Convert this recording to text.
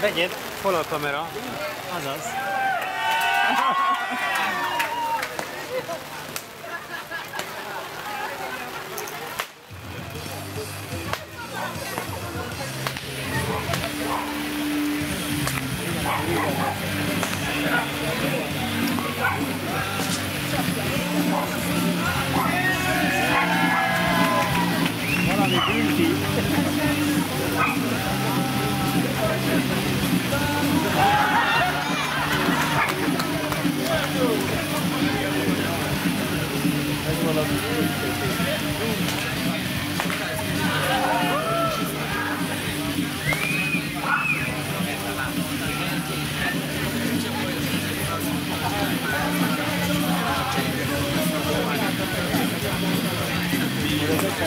Vegyed, hol a kamera? Azaz. Thank you.